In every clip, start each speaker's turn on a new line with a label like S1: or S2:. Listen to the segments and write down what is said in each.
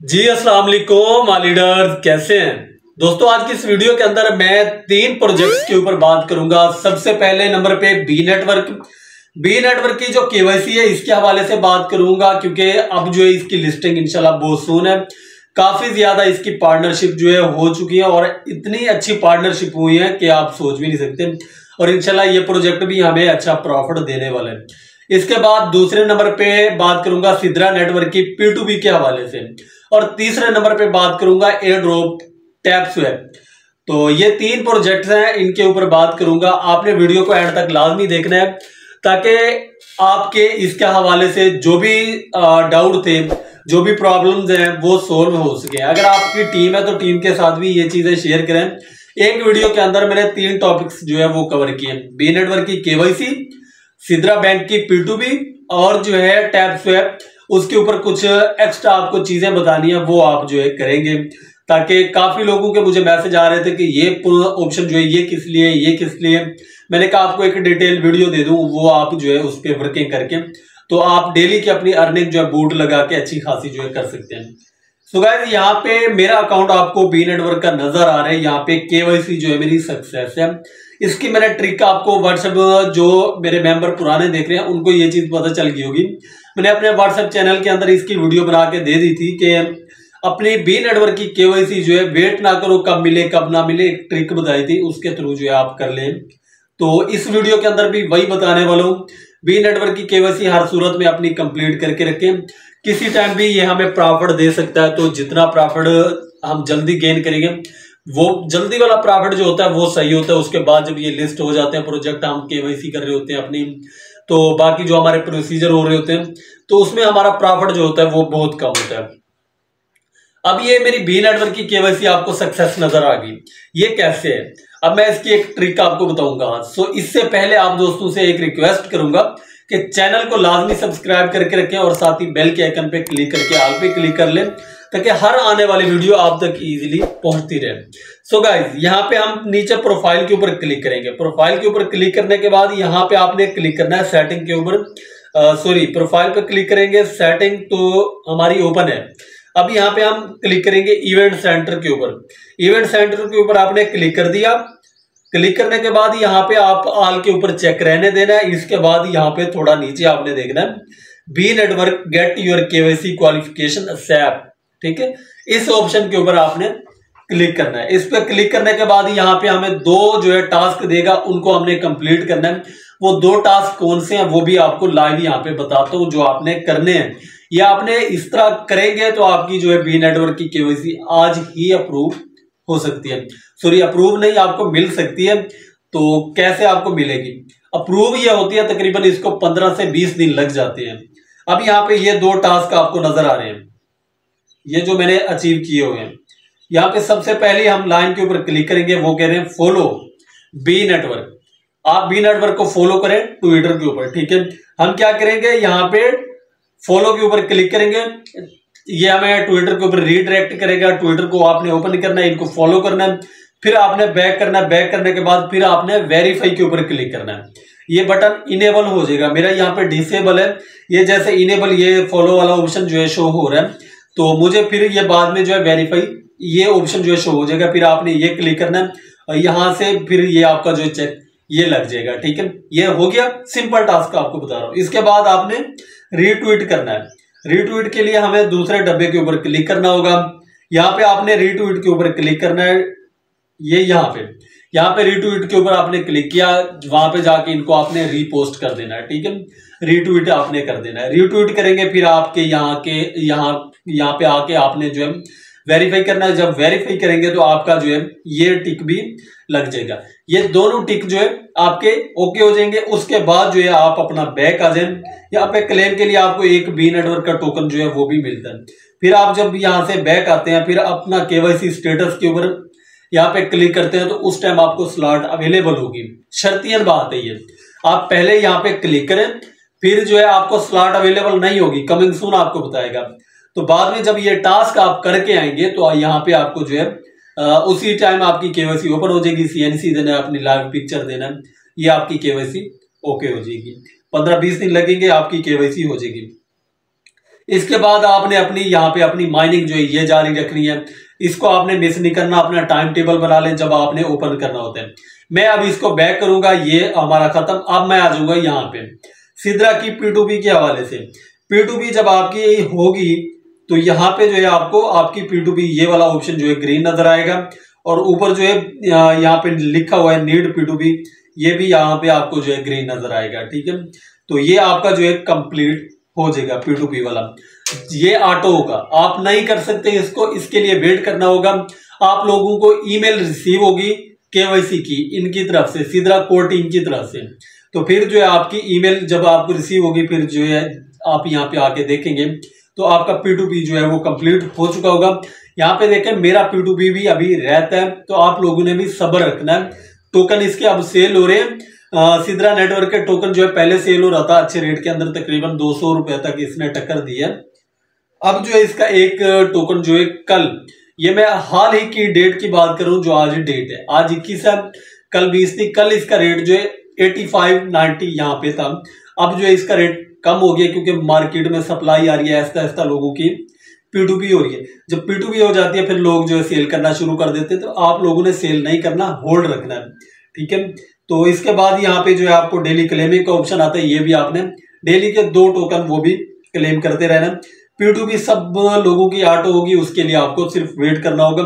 S1: जी अस्सलाम वालेकुम लीडर्स कैसे हैं? दोस्तों, आज की इस वीडियो के अंदर मैं तीन प्रोजेक्ट्स के ऊपर बात करूँगा। सबसे पहले नंबर पे बी नेटवर्क बी नेटवर्क की जो केवाईसी है, इसके हवाले से बात करूँगा, क्योंकि अब जो है, इसकी लिस्टिंग इंशाल्लाह बहुत सून है। काफ़ी ज़्यादा इसकी पार्टनरशिप जो है, हो चुकी है और इतनी अच्छी पार्टनरशिप हुई है कि आप सोच भी नहीं सकते। और इनशाला ये प्रोजेक्ट भी हमें अच्छा प्रॉफिट देने वाले हैं। इसके बाद दूसरे नंबर पे बात करूँगा सिद्रा नेटवर्क की पी के हवाले से। और तीसरे नंबर पे बात करूँगा एयर ड्रॉप टैप स्वेप तो ये तीन प्रोजेक्ट्स हैं, इनके ऊपर बात करूँगा। आपने वीडियो को एंड तक लाजमी देखना है, ताकि आपके इसके हवाले से जो भी डाउट थे, जो भी प्रॉब्लम्स हैं, वो सोल्व हो सके। अगर आपकी टीम है तो टीम के साथ भी ये चीज़ें शेयर करें। एक वीडियो के अंदर मैंने तीन टॉपिक्स जो है, वो कवर किए। बी नेटवर्क की केवाईसी सिद्रा बैंक की पी और जो है टैप स्वेप उसके ऊपर कुछ एक्स्ट्रा आपको चीज़ें बतानी है, वो आप जो है करेंगे। ताकि काफ़ी लोगों के मुझे मैसेज आ रहे थे कि ये ऑप्शन जो है, ये किस लिए, ये किस लिए। मैंने कहा, आपको एक डिटेल वीडियो दे दूँ, वो आप जो है उस पर वर्किंग करके। तो आप डेली की अपनी अर्निंग जो है बूट लगा के अच्छी खासी जो है कर सकते हैं। सो गाइज़ यहाँ पे मेरा अकाउंट आपको बी नेटवर्क का नज़र आ रहा है। यहाँ पे केवाईसी जो है मेरी सक्सेस है। इसकी मैंने ट्रिक आपको व्हाट्सएप जो मेरे मेंबर पुराने देख रहे हैं, उनको ये चीज़ पता चल गई होगी। मैंने अपने व्हाट्सएप चैनल के अंदर इसकी वीडियो बना के दे दी थी कि अपनी बी नेटवर्क की केवाईसी जो है वेट ना करो कब मिले, कब ना मिले, एक ट्रिक बताई थी, उसके थ्रू जो है आप कर ले। तो इस वीडियो के अंदर भी वही बताने वाला बी नेटवर्क की केवाईसी हर सूरत में अपनी कंप्लीट करके रखें। किसी टाइम भी ये हमें प्रॉफिट दे सकता है तो जितना प्रॉफिट हम जल्दी गेन करेंगे, वो जल्दी वाला प्रॉफिट जो होता है, वो सही होता है। उसके बाद जब ये लिस्ट हो जाते हैं प्रोजेक्ट हम केवाईसी कर रहे होते हैं अपनी। तो बाकी जो हमारे प्रोसीजर हो रहे होते हैं तो उसमें हमारा प्रॉफिट जो होता है, वो बहुत कम होता है। अब ये मेरी बी नेटवर्क की केवाईसी आपको सक्सेस नज़र आ गई। ये कैसे है? अब मैं इसकी एक ट्रिक आपको बताऊँगा। सो इससे पहले आप दोस्तों से एक रिक्वेस्ट करूँगा कि चैनल को लाजमी सब्सक्राइब करके रखें और साथ ही बेल के आइकन पे क्लिक करके आल पे क्लिक कर लें। ताकि हर आने वाली वीडियो आप तक इजीली पहुँचती रहे। सो so गाइज़ यहाँ पे हम नीचे प्रोफ़ाइल के ऊपर क्लिक करेंगे। प्रोफ़ाइल के ऊपर क्लिक करने के बाद यहाँ पे आपने क्लिक करना है सेटिंग के ऊपर। सॉरी प्रोफ़ाइल पर क्लिक करेंगे सेटिंग तो हमारी ओपन है। अब यहाँ पे हम क्लिक करेंगे इवेंट सेंटर के ऊपर। इवेंट सेंटर के ऊपर आपने क्लिक कर दिया। क्लिक करने के बाद यहाँ पे आप आल के ऊपर चेक रहने देना है। इसके बाद यहाँ पे थोड़ा नीचे आपने देखना है। B network get your KYC qualification SAP ठीक है? इस ऑप्शन के ऊपर आपने क्लिक करना है। इस पर क्लिक करने के बाद यहाँ पे हमें दो जो है टास्क देगा, उनको हमने कंप्लीट करना है। वो दो टास्क कौन से हैं, वो भी आपको लाइव यहाँ पे बताता हूँ जो आपने करने हैं। ये आपने इस तरह करेंगे तो आपकी जो है बी नेटवर्क की केवाईसी आज ही अप्रूव हो सकती है। सॉरी अप्रूव नहीं, आपको मिल सकती है। तो कैसे आपको मिलेगी? अप्रूव ये होती है, तकरीबन इसको पंद्रह से बीस दिन लग जाते हैं। अब यहाँ पे ये दो टास्क आपको नज़र आ रहे हैं। ये जो मैंने अचीव किए हुए हैं। यहाँ पे सबसे पहले हम लाइन के ऊपर क्लिक करेंगे, वो कह रहे हैं फॉलो बी नेटवर्क आप बी नेटवर्क को फॉलो करें ट्विटर के ऊपर, ठीक है? हम क्या करेंगे, यहाँ पे फॉलो के ऊपर क्लिक करेंगे। ये हमें ट्विटर के ऊपर रीडायरेक्ट करेगा ट्विटर को आपने ओपन करना है, इनको फॉलो करना है। फिर आपने बैक करना है बैक करने के बाद फिर आपने वेरीफाई के ऊपर क्लिक करना है। ये बटन इनेबल हो जाएगा। मेरा यहाँ पे डिसेबल है। ये जैसे इनेबल ये फॉलो वाला ऑप्शन जो है शो हो रहा है। तो मुझे फिर ये बाद में जो है वेरीफाई ये ऑप्शन जो है शो हो जाएगा। फिर आपने ये क्लिक करना है, यहाँ से फिर ये आपका जो चेक ये लग जाएगा, ठीक है? ये हो गया सिंपल टास्क आपको बता रहा हूँ। इसके बाद आपने रीट्वीट करना है। रीट्वीट के लिए हमें दूसरे डब्बे के ऊपर क्लिक करना होगा। यहाँ पे आपने रीट्वीट के ऊपर क्लिक करना है। ये यहाँ पे यहाँ पे रीट्वीट के ऊपर आपने क्लिक किया, वहाँ पे जाके इनको आपने रीपोस्ट कर देना है, ठीक है? रीट्वीट आपने कर देना है। रीट्वीट करेंगे फिर आपके यहाँ के, यहाँ यहाँ पे आके आपने जो है वेरीफाई करना है। जब वेरीफाई करेंगे तो आपका जो है ये टिक भी लग जाएगा। ये दोनों टिक जो है आपके ओके हो जाएँगे। उसके बाद जो है आप अपना बैक आ जाए। यहाँ पे क्लेम के लिए आपको एक बी नेटवर्क का टोकन जो है वो भी मिलता है। फिर आप जब यहाँ से बैक आते हैं, फिर अपना केवाईसी स्टेटस के ऊपर यहाँ पे क्लिक करते हैं तो उस टाइम आपको स्लॉट अवेलेबल होगी। शर्तियन बात है ये। आप पहले यहाँ पे क्लिक करें, फिर जो है आपको स्लॉट अवेलेबल नहीं होगी। कमिंग सून आपको बताएगा। तो बाद में जब ये टास्क आप करके आएँगे तो यहाँ पे आपको जो है उसी टाइम आपकी केवाईसी ओपन हो जाएगी सीएनसी देना, अपनी लाइव पिक्चर देना, ये आपकी केवाईसी ओके हो जाएगी। पंद्रह बीस दिन लगेंगे, आपकी केवाईसी हो जाएगी। इसके बाद आपने अपनी, यहाँ पे अपनी माइनिंग जो है, ये जारी रखनी है। इसको आपने मिस नहीं करना, अपना टाइम टेबल बना लें जब आपने ओपन करना होता है। मैं अब इसको बैक करूँगा, ये हमारा खत्म। अब मैं आ जाऊँगा यहाँ पे। सिद्रा की पी के हवाले से। पी जब आपकी होगी तो यहाँ पे जो है आपको, आपकी पी ये वाला ऑप्शन जो है ग्रीन नज़र आएगा। और ऊपर जो है यहाँ पे लिखा हुआ है नीड पी ये भी यहाँ पे आपको जो है ग्रीन नज़र आएगा, ठीक है? तो ये आपका जो है कंप्लीट हो जाएगा पी वाला। ये ऑटो होगा। आप नहीं कर सकते इसको, इसके लिए वेट करना होगा। आप लोगों को ईमेल रिसीव होगी केवाईसी की, इनकी तरफ़ से सिद्रा कोर टीम की तरफ़ से। तो फिर जो है आपकी ईमेल जब आपको रिसीव होगी, फिर जो है आप यहाँ पे आके देखेंगे। तो आपका पी टू पी जो है वो कंप्लीट हो चुका होगा। यहाँ पे देखें, मेरा पी टू पी भी अभी रहता है तो आप लोगों ने भी सब्र रखना है। टोकन इसके अब सेल हो रहे हैं। सिद्रा नेटवर्क के टोकन जो है पहले सेल हो रहा था, अच्छे रेट के अंदर तकरीबन दो सौ रुपए तक इसने टक्कर दी है। अब जो है इसका एक टोकन जो है कल, ये मैं हाल ही की डेट की बात करूँ जो आज डेट है। आज इक्कीस है, कल बीस थी, कल इसका रेट जो है एटी फाइव नाइनटी यहाँ पे था। अब जो है इसका रेट कम हो गया क्योंकि मार्केट में सप्लाई आ रही है ऐसा ऐसा लोगों की पी टू पी हो रही है। जब पी टू पी हो जाती है, फिर लोग जो है सेल करना शुरू कर देते हैं तो आप लोगों ने सेल नहीं करना होल्ड रखना है। ठीक है? तो इसके बाद यहाँ पे जो है आपको डेली क्लेमिंग का ऑप्शन आता है, ये भी आपने। डेली के दो टोकन वो भी क्लेम करते रहना। पी टू पी सब लोगों की आटो होगी, उसके लिए आपको सिर्फ़ वेट करना होगा।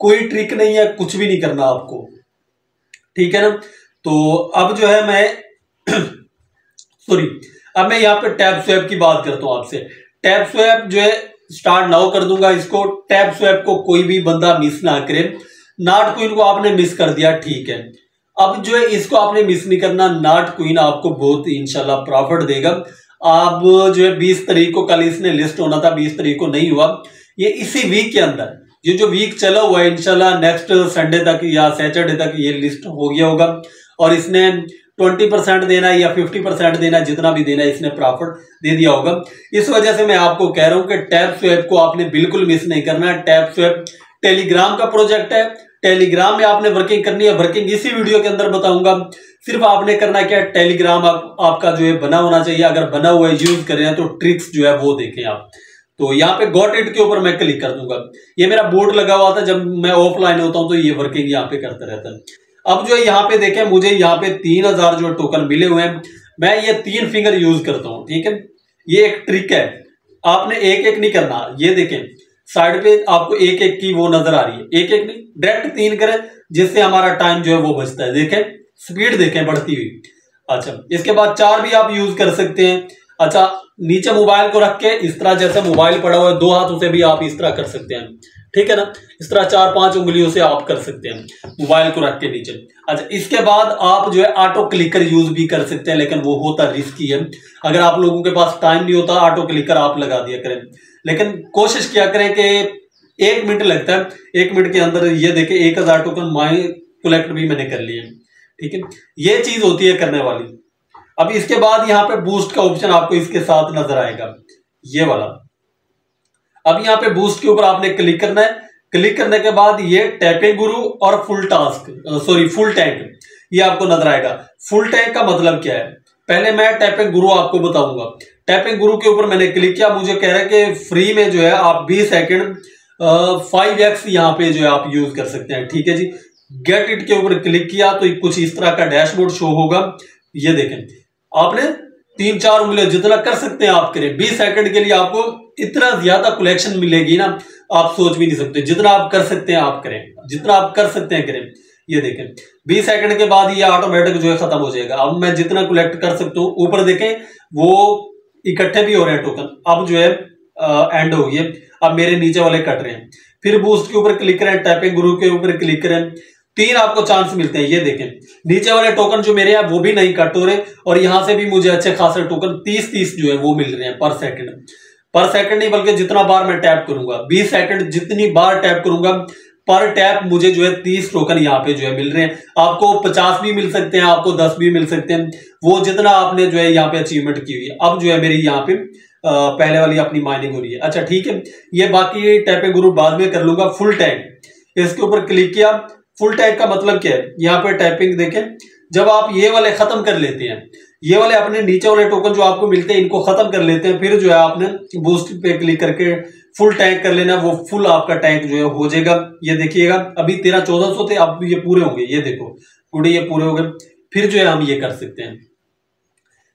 S1: कोई ट्रिक नहीं है, कुछ भी नहीं करना आपको। ठीक है ना? तो अब जो है मैं सॉरी अब मैं यहाँ पे टैब स्वैप की बात करता हूँ आपसे। टैब स्वैप जो है स्टार्ट नाउ कर दूँगा इसको। टैब स्वैप को कोई भी बंदा मिस ना करे। नाट क्वीन को आपने मिस कर दिया, ठीक है। अब जो है, इसको आपने मिस नहीं करना। नाट क्वीन आपको बहुत, इंशाल्लाह प्रॉफिट देगा। अब जो है, बीस तारीख को, कल इसने लिस्ट होना था, बीस तारीख को नहीं हुआ। ये इसी वीक के अंदर। ये जो वीक चला हुआ है इनशाला नेक्स्ट संडे तक या सैटरडे तक ये लिस्ट हो गया होगा। और इसने ट्वेंटी परसेंट देना या फिफ्टी परसेंट देना जितना भी देना इसने प्रॉफिट दे दिया होगा। इस वजह से मैं आपको कह रहा हूँ कि टैप स्वेप को आपने बिल्कुल मिस नहीं करना है। टैप स्वेप टेलीग्राम का प्रोजेक्ट है। टेलीग्राम में आपने वर्किंग करनी है। वर्किंग इसी वीडियो के अंदर बताऊँगा। सिर्फ़ आपने करना क्या टेलीग्राम आप, आपका जो है बना होना चाहिए। अगर बना हुआ है यूज़ कर हैं तो ट्रिक्स जो है वो देखें आप। तो यहाँ पे गॉट इट के ऊपर मैं क्लिक कर दूँगा। ये मेरा बोर्ड लगा हुआ था। जब मैं ऑफलाइन होता हूँ तो ये वर्किंग यहाँ पे करता रहता है। अब जो यहाँ पे देखें, मुझे यहाँ पे तीन हज़ार जो टोकन मिले हुए हैं। मैं ये तीन फिंगर यूज़ करता हूँ, ठीक है? ये एक ट्रिक है। आपने एक एक नहीं करना। ये देखें साइड पे आपको एक एक की वो नज़र आ रही है। एक एक नहीं डायरेक्ट तीन करें, जिससे हमारा टाइम जो है वो बचता है। देखें स्पीड देखें, बढ़ती हुई। अच्छा इसके बाद चार भी आप यूज़ कर सकते हैं। अच्छा नीचे मोबाइल को रख के इस तरह जैसे मोबाइल पड़ा हुआ है, दो हाथों से भी आप इस तरह कर सकते हैं। ठीक है ना? इस तरह चार पाँच उंगलियों से आप कर सकते हैं, मोबाइल को रख के नीचे। अच्छा इसके बाद आप जो है ऑटो क्लिकर यूज़ भी कर सकते हैं, लेकिन वो होता रिस्की है। अगर आप लोगों के पास टाइम नहीं होता ऑटो क्लिकर आप लगा दिया करें। लेकिन कोशिश किया करें कि एक मिनट लगता है, एक मिनट के अंदर ये देखे, एक हज़ार टोकन माई कलेक्ट भी मैंने कर लिए ठीक है? ये चीज़ होती है करने वाली। अब इसके बाद यहाँ पे बूस्ट का ऑप्शन आपको इसके साथ नज़र आएगा। ये वाला। अब यहाँ पे बूस्ट के ऊपर आपने क्लिक करना है। क्लिक करने के बाद ये टैपिंग गुरु और full task sorry full tank ये आपको नज़र आएगा। फुल टैंक का मतलब क्या है? पहले मैं टैपिंग गुरु आपको बताऊँगा। टैपिंग गुरु के ऊपर मैंने क्लिक किया। मुझे कह रहा है कि फ्री में जो है आप बीस सेकेंड फाइव एक्स यहाँ पे जो है आप यूज़ कर सकते हैं। ठीक है जी? गेट इट के ऊपर क्लिक किया तो कुछ इस तरह का डैशबोर्ड शो होगा। ये देखें। आपने तीन चार उंगलियाँ जितना कर सकते हैं आप करें बीस सेकंड के लिए आपको इतना ज़्यादा कलेक्शन मिलेगी ना आप सोच भी नहीं सकते। जितना आप कर सकते हैं आप करें। जितना आप कर सकते हैं करें। ये देखें। बीस सेकंड के बाद ये ऑटोमेटिक जो है खत्म हो जाएगा। अब मैं जितना कलेक्ट कर सकता हूँ ऊपर देखें वो इकट्ठे भी हो रहे हैं टोकन अब जो है आ, एंड हो गई अब मेरे नीचे वाले कट रहे हैं। फिर बूस्ट के ऊपर क्लिक करें टैपिंग ग्रुप के ऊपर क्लिक करें। तीन आपको चांस मिलते हैं, ये देखें। नीचे वाले टोकन जो मेरे हैं, वो भी नहीं कट हो रहे और यहाँ से भी मुझे अच्छे खासे टोकन तीस तीस जो है, वो मिल रहे हैं पर सेकंड पर सेकंड नहीं, बल्कि जितना बार मैं टैप करूँगा, बीस सेकंड जितनी बार टैप करूँगा पर टैप मुझे जो है तीस टोकन यहाँ पे जो है मिल रहे हैं। आपको पचास भी मिल सकते हैं, आपको दस भी मिल सकते हैं। वो जितना आपने जो है यहाँ पे अचीवमेंट की हुई है। अब जो है मेरी यहाँ पे पहले वाली अपनी माइनिंग हो रही है। अच्छा ठीक है। ये बाकी टैपिंग ग्रुप बाद में कर लूँगा फुल टैग इसके ऊपर क्लिक किया फुल टैग का मतलब क्या है? यहाँ पे टाइपिंग देखें, जब आप ये वाले खत्म कर लेते हैं, ये वाले अपने नीचे वाले टोकन जो आपको मिलते हैं, इनको खत्म कर लेते हैं, फिर जो है आपने बूस्ट पे क्लिक करके फुल टैंक कर लेना, वो फुल आपका टैंक जो है हो जाएगा। ये देखिएगा, अभी तेरह चौदह सौ थे, अब ये पूरे होंगे ये देखो पूरे ये पूरे हो गए। फिर जो है हम ये कर सकते हैं।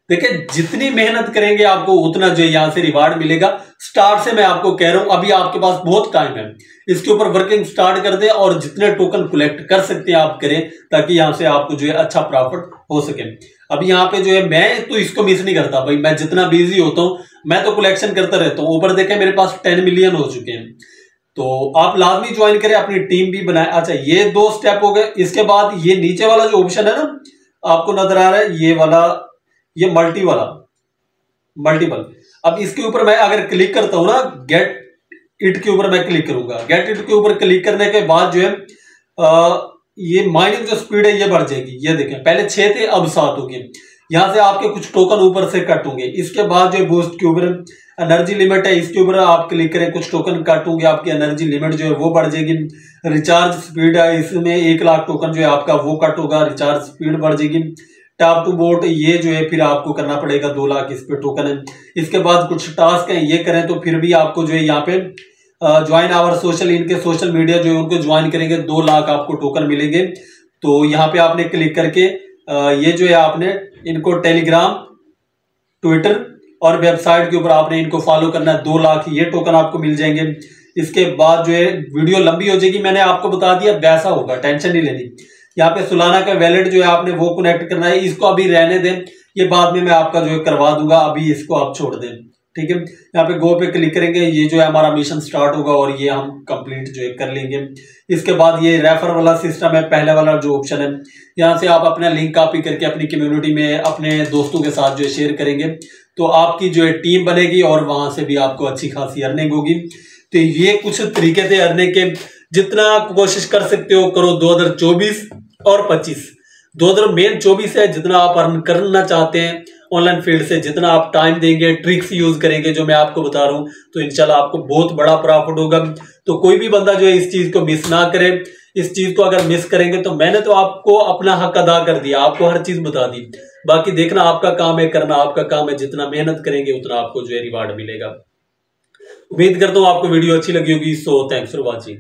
S1: देखिए, जितनी मेहनत करेंगे आपको उतना जो यहाँ से रिवार्ड मिलेगा। स्टार्ट से मैं आपको कह रहा हूँ, अभी आपके पास बहुत टाइम है। इसके ऊपर वर्किंग स्टार्ट कर दे और जितने टोकन कलेक्ट कर सकते हैं आप करें, ताकि यहाँ से आपको जो है अच्छा प्रॉफिट हो सके। अभी यहाँ पे जो है, मैं तो इसको मिस नहीं करता भाई। मैं जितना बिज़ी होता हूँ, मैं तो कलेक्शन करता रहता हूँ। ऊपर देखे, मेरे पास टेन मिलियन हो चुके हैं। तो आप लाजमी ज्वाइन करें, अपनी टीम भी बनाए। अच्छा ये दो स्टेप हो गए। इसके बाद ये नीचे वाला जो ऑप्शन है ना, आपको नज़र आ रहा है, ये वाला ये मल्टी वाला। मल्टीपल अब इसके ऊपर मैं अगर क्लिक करता हूँ ना गेट इट के ऊपर मैं क्लिक करूँगा। गेट इट के ऊपर क्लिक करने के बाद जो है आ, ये माइनिंग जो स्पीड है ये बढ़ जाएगी। ये देखें पहले छह थे अब सात होगी यहाँ से आपके कुछ टोकन ऊपर से कट होंगे। इसके बाद जो बूस्ट के ऊपर एनर्जी लिमिट है इसके ऊपर आप क्लिक करें कुछ टोकन कट होंगे आपकी एनर्जी लिमिट जो है वो बढ़ जाएगी। रिचार्ज स्पीड है इसमें एक लाख टोकन जो है आपका वो कट होगा रिचार्ज स्पीड बढ़ जाएगी। टॉप टू बोट ये जो है फिर आपको करना पड़ेगा दो लाख इस पे टोकन है इसके बाद कुछ टास्क है, ये करें तो फिर भी आपको जो है यहाँ पे ज्वाइन आवर सोशल इनके सोशल मीडिया जो है उनको ज्वाइन करेंगे, दो लाख आपको टोकन मिलेंगे। तो यहाँ पे आपने क्लिक करके ये जो है आपने इनको टेलीग्राम ट्विटर और वेबसाइट के ऊपर आपने इनको फॉलो करना है, दो लाख ये टोकन आपको मिल जाएँगे। इसके बाद जो है वीडियो लंबी हो जाएगी, मैंने आपको बता दिया, वैसा होगा टेंशन नहीं लेनी। यहाँ पे सुलाना का वैलेट जो है आपने वो कनेक्ट करना है। इसको अभी रहने दें। ये बाद में मैं आपका जो है करवा दूँगा। अभी इसको आप छोड़ दें। ठीक है? यहाँ पे गो पे क्लिक करेंगे। ये जो है हमारा मिशन स्टार्ट होगा और ये हम कंप्लीट जो है कर लेंगे। इसके बाद ये रेफर वाला सिस्टम है। पहले वाला जो ऑप्शन है। यहाँ से आप अपना लिंक कॉपी करके अपनी कम्युनिटी में अपने दोस्तों के साथ जो है शेयर करेंगे। तो आपकी जो है टीम बनेगी और वहाँ से भी आपको अच्छी खासी अर्निंग होगी। तो ये कुछ तरीके थे अर्निंग के। जितना कोशिश कर सकते हो, करो 2024 और 25 2000 मेन 24 है, जितना आप अर्न करना चाहते हैं ऑनलाइन फ़ील्ड से जितना आप टाइम देंगे ट्रिक्स यूज़ करेंगे, जो मैं आपको बता रहा हूँ तो इंशाल्लाह आपको बहुत बड़ा प्रॉफिट होगा। तो कोई भी बंदा जो है इस चीज़ को मिस ना करे। इस चीज़ को अगर मिस करेंगे तो मैंने तो आपको अपना हक अदा कर दिया, आपको हर चीज़ बता दी। बाकी देखना आपका काम है, करना आपका काम है, जितना मेहनत करेंगे, उतना आपको जो है रिवार्ड मिलेगा। उम्मीद करता हूँ आपको वीडियो अच्छी लगी होगी सो थैंक्स फॉर वॉचिंग